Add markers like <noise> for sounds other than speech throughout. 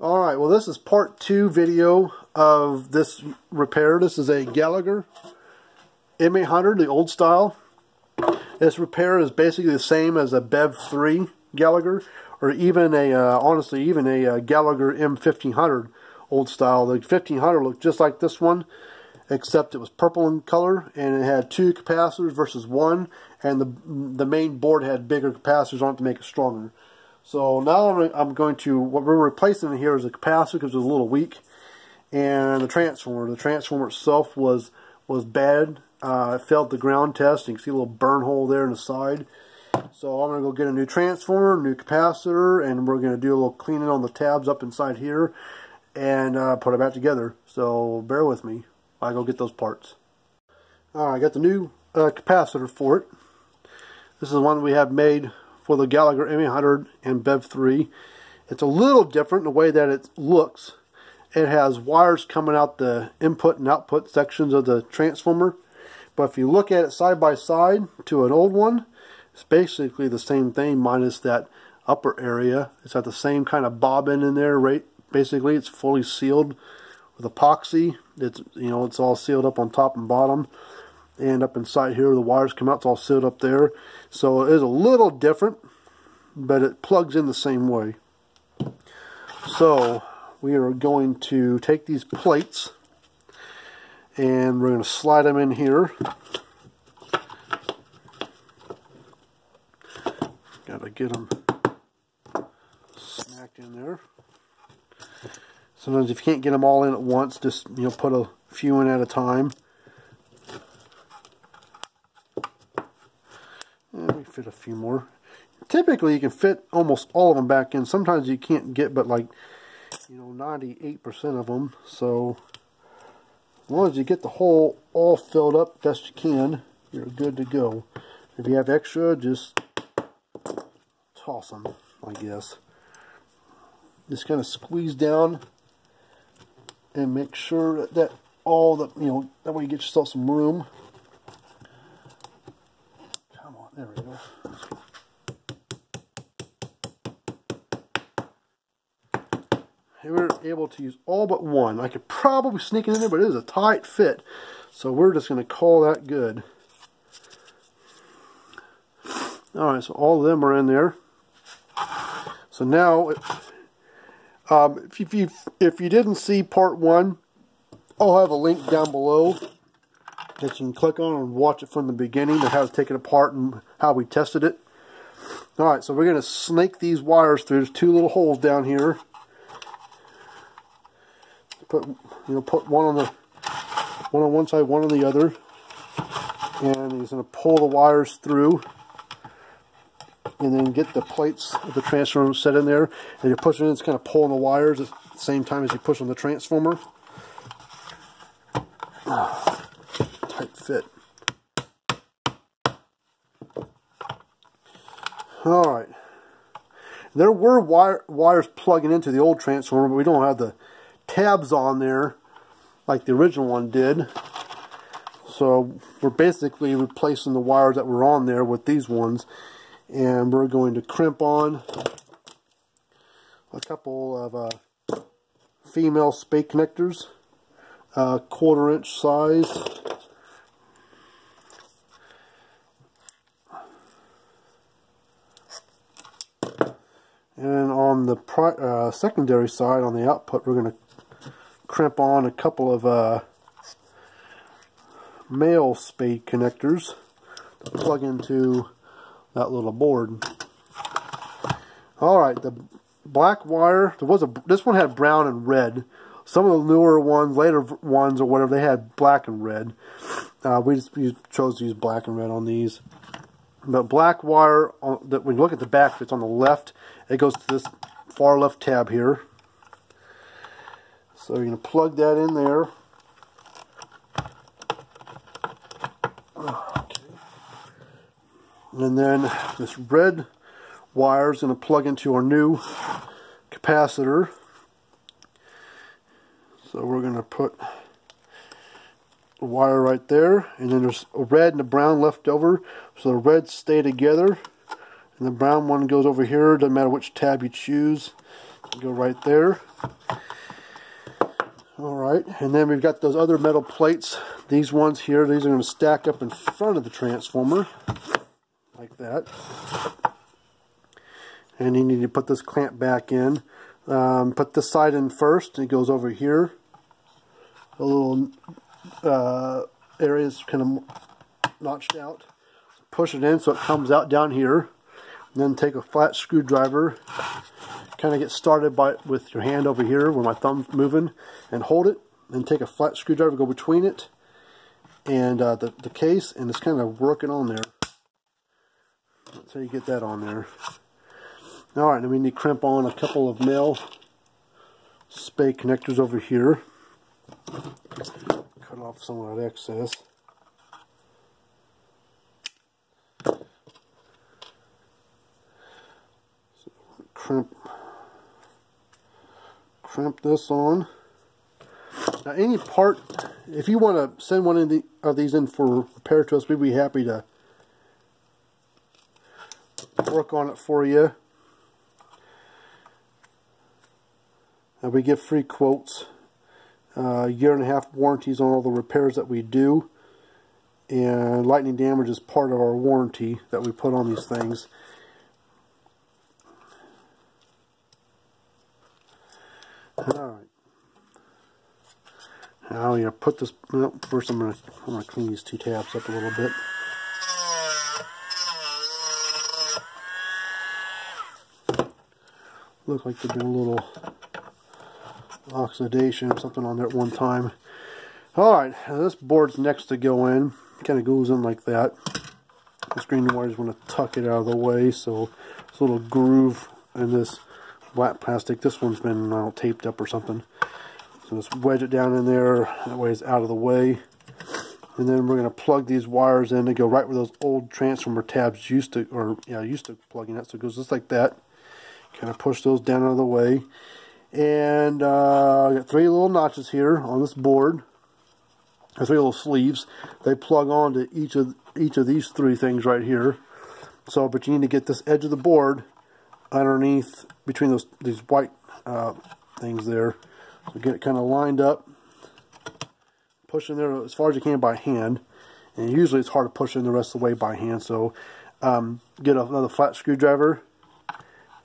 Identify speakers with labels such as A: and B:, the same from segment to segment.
A: Alright, well this is part two video of this repair. This is a Gallagher M800, the old style. This repair is basically the same as a Bev 3 Gallagher, or even a, uh, honestly, even a uh, Gallagher M1500 old style. The 1500 looked just like this one, except it was purple in color, and it had two capacitors versus one, and the, the main board had bigger capacitors on it to make it stronger. So now I'm going to, what we're replacing here is a capacitor because it was a little weak, and the transformer. The transformer itself was was bad. Uh, it failed the ground test. You can see a little burn hole there in the side. So I'm going to go get a new transformer, new capacitor, and we're going to do a little cleaning on the tabs up inside here and uh, put it back together. So bear with me I go get those parts. Alright, I got the new uh, capacitor for it. This is the one we have made for the Gallagher M800 and BEV3. It's a little different in the way that it looks. It has wires coming out the input and output sections of the transformer. But if you look at it side by side to an old one, it's basically the same thing minus that upper area. It's got the same kind of bobbin in there, right? Basically, it's fully sealed with epoxy. It's you know it's all sealed up on top and bottom and up inside here. The wires come out it's all sealed up there. So it is a little different but it plugs in the same way. So we are going to take these plates and we're going to slide them in here. Gotta get them smacked in there. Sometimes if you can't get them all in at once just you know put a few in at a time fit a few more. Typically, you can fit almost all of them back in. Sometimes you can't get but like, you know, 98% of them. So, as long as you get the hole all filled up best you can, you're good to go. If you have extra, just toss them, I guess. Just kind of squeeze down and make sure that, all the, you know, that way you get yourself some room. There we go. we were able to use all but one. I could probably sneak it in there, but it is a tight fit. So we're just going to call that good. Alright, so all of them are in there. So now, um, if, you, if you didn't see part one, I'll have a link down below that you can click on and watch it from the beginning of how to take it apart and how we tested it. Alright, so we're going to snake these wires through. There's two little holes down here. Put you know put one on the one on one side, one on the other. And he's going to pull the wires through and then get the plates of the transformer set in there. And you're pushing it, it's kind of pulling the wires at the same time as you push on the transformer. <sighs> tight fit. Alright. There were wire, wires plugging into the old transformer, but we don't have the tabs on there like the original one did. So we're basically replacing the wires that were on there with these ones. And we're going to crimp on a couple of uh, female spade connectors, uh, quarter inch size. And on the uh, secondary side, on the output, we're going to crimp on a couple of uh, male spade connectors to plug into that little board. Alright, the black wire, there was a, this one had brown and red. Some of the newer ones, later ones or whatever, they had black and red. Uh, we just we chose to use black and red on these. But black wire, on, that when you look at the back, it's on the left. It goes to this far left tab here. So you're going to plug that in there. And then this red wire is going to plug into our new capacitor. So we're going to put a wire right there and then there's a red and a brown left over so the reds stay together and the brown one goes over here doesn't matter which tab you choose go right there. Alright, and then we've got those other metal plates. These ones here, these are going to stack up in front of the transformer, like that. And you need to put this clamp back in. Um, put this side in first, it goes over here. A little uh, area is kind of notched out. Push it in so it comes out down here. And then take a flat screwdriver, kind of get started by with your hand over here where my thumb's moving, and hold it. and take a flat screwdriver, go between it and uh, the, the case, and it's kind of working on there. That's how you get that on there. Alright, then we need to crimp on a couple of male spade connectors over here. Cut off some of that excess. crimp crimp this on. Now any part, if you want to send one of, the, of these in for repair to us, we'd be happy to work on it for you. And we give free quotes, uh, year and a half warranties on all the repairs that we do. And lightning damage is part of our warranty that we put on these things. Alright. Now you put this, well, first I'm going to I'm gonna clean these two tabs up a little bit. Look like there's been a little oxidation or something on there at one time. Alright, this board's next to go in. Kind of goes in like that. This green wires want to tuck it out of the way, so a little groove in this black plastic. This one's been taped up or something. So just wedge it down in there. That way it's out of the way. And then we're going to plug these wires in to go right where those old transformer tabs used to, or yeah, used to plug in. So it goes just like that. Kind of push those down out of the way. And uh, I got three little notches here on this board. Three little sleeves. They plug on to each of each of these three things right here. So, but you need to get this edge of the board underneath between those these white uh, things there. So get it kind of lined up. Push in there as far as you can by hand. And usually it's hard to push in the rest of the way by hand. So um, get another flat screwdriver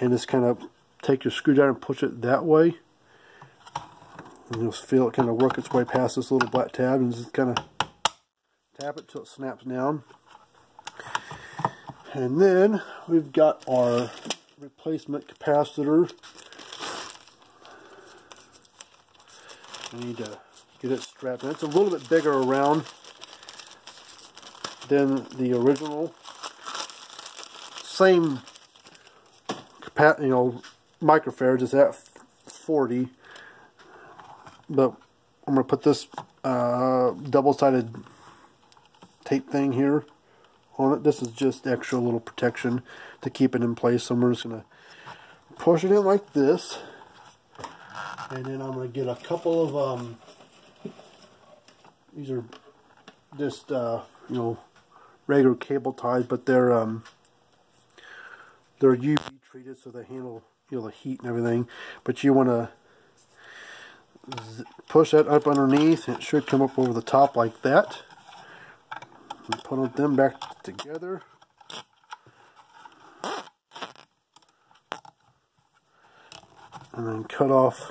A: and just kind of take your screwdriver and push it that way. And you'll feel it kind of work its way past this little black tab and just kind of tap it till it snaps down. And then we've got our replacement capacitor. We need to get it strapped. It's a little bit bigger around than the original. Same, you know, microfarads is at 40, but I'm going to put this uh, double-sided tape thing here on it. This is just extra little protection to keep it in place. So I'm just going to push it in like this. And then I'm going to get a couple of, um, these are just, uh, you know, regular cable ties, but they're, um, they're UV treated so they handle, you know, the heat and everything. But you want to push that up underneath and it should come up over the top like that and put them back together. And then cut off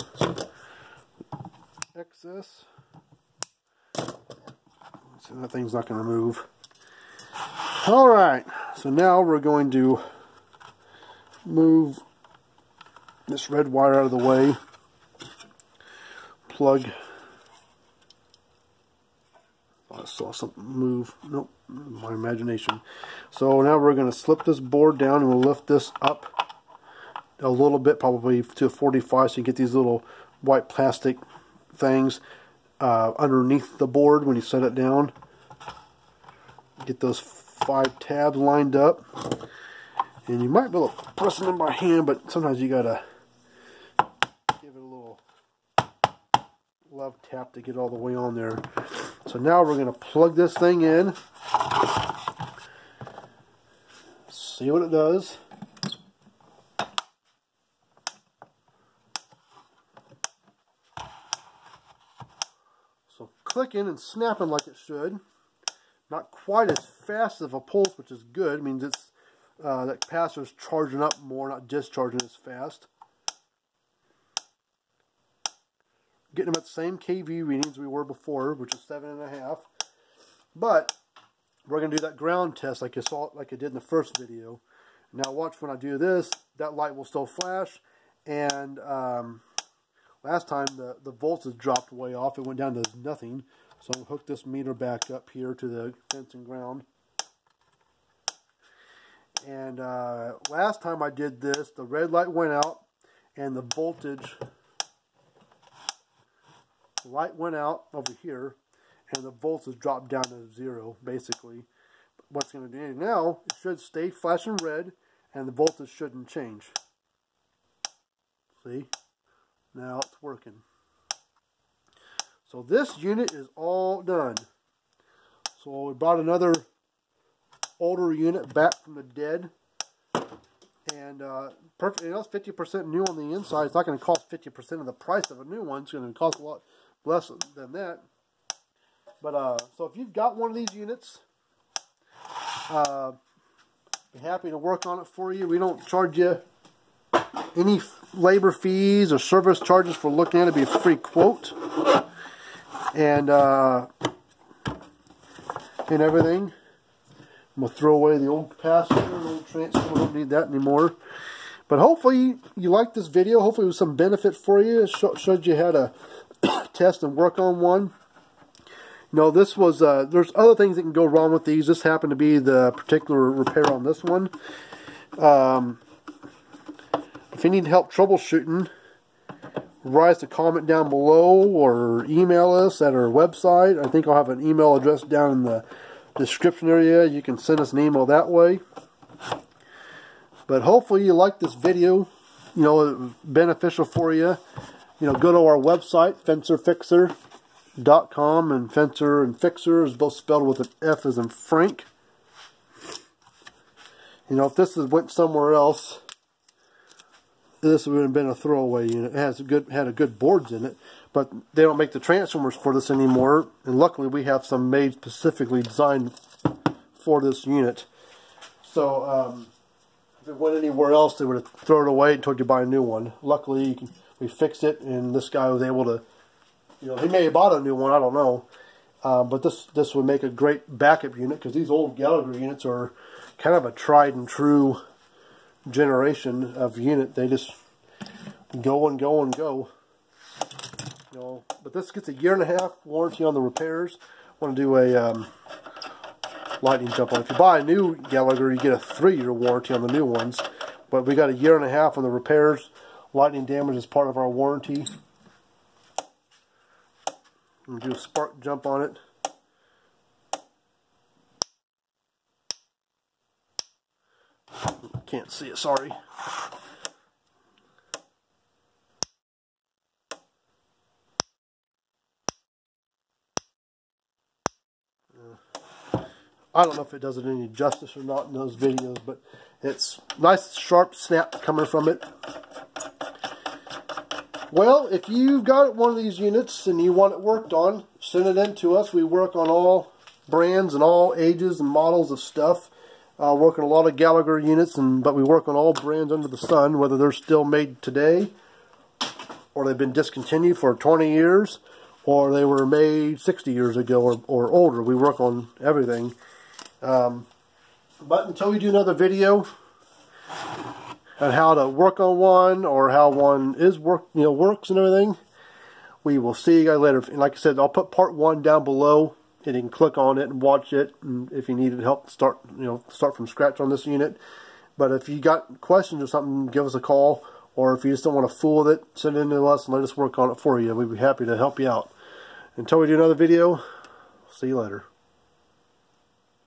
A: excess. So that thing's not going to move. Alright, so now we're going to move this red wire out of the way, plug I saw something move. Nope, my imagination. So now we're going to slip this board down and we'll lift this up a little bit, probably to 45, so you get these little white plastic things uh, underneath the board when you set it down. Get those five tabs lined up. And you might be able to press them by hand, but sometimes you gotta give glove tap to get all the way on there. So now we're going to plug this thing in. See what it does. So clicking and snapping like it should. Not quite as fast of a pulse, which is good. It means it's uh, that is charging up more, not discharging as fast. Getting about the same kV readings we were before, which is seven and a half. But we're going to do that ground test like you saw, like I did in the first video. Now watch when I do this, that light will still flash, and um, last time the, the voltage dropped way off. It went down to nothing. So I'm going to hook this meter back up here to the fence and ground. And uh, last time I did this, the red light went out and the voltage light went out over here and the voltage dropped down to zero basically. What's going to do now, it should stay flashing red and the voltage shouldn't change. See? Now it's working. So this unit is all done. So we brought another older unit back from the dead. And uh, perfect, you know, it's 50% new on the inside. It's not going to cost 50% of the price of a new one. It's going to cost a lot less than that. But uh, so if you've got one of these units, uh, be happy to work on it for you. We don't charge you any labor fees or service charges for looking at it. It'd be a free quote. And uh, and everything. I'm to throw away the old capacitor, the old transformer. don't need that anymore. But hopefully you like this video. Hopefully it was some benefit for you. It showed you how to <coughs> test and work on one. You know, this was, uh, there's other things that can go wrong with these. This happened to be the particular repair on this one. Um, if you need help troubleshooting, write us a comment down below or email us at our website. I think I'll have an email address down in the description area. You can send us an email that way. But hopefully you like this video. You know, beneficial for you. You know, go to our website, fencerfixer.com, and fencer and fixer is both spelled with an F as in Frank. You know, if this is, went somewhere else, this would have been a throwaway unit. It has a good had a good boards in it, but they don't make the transformers for this anymore. And luckily, we have some made specifically designed for this unit. So um, if it went anywhere else, they would have thrown it away and told you to buy a new one. Luckily, you can, we fixed it, and this guy was able to. You know, he may have bought a new one. I don't know. Um, but this this would make a great backup unit because these old Gallagher units are kind of a tried and true generation of unit. They just go and go and go. You know, but this gets a year and a half warranty on the repairs. I want to do a um, lightning jump on. If you buy a new Gallagher, you get a three-year warranty on the new ones. But we got a year and a half on the repairs. Lightning damage is part of our warranty. I'm do a spark jump on it. Can't see it, sorry. I don't know if it does it any justice or not in those videos, but it's nice sharp snap coming from it. Well, if you've got one of these units and you want it worked on, send it in to us. We work on all brands and all ages and models of stuff. Uh, work on a lot of Gallagher units, and but we work on all brands under the sun, whether they're still made today or they've been discontinued for 20 years or they were made 60 years ago or, or older. We work on everything. Um, but until we do another video on how to work on one or how one is work, you know, works and everything, we will see you guys later. And like I said, I'll put part one down below and you can click on it and watch it and if you needed help start you know start from scratch on this unit. But if you got questions or something give us a call or if you just don't want to fool with it send it in to us and let us work on it for you. We'd be happy to help you out. Until we do another video see you later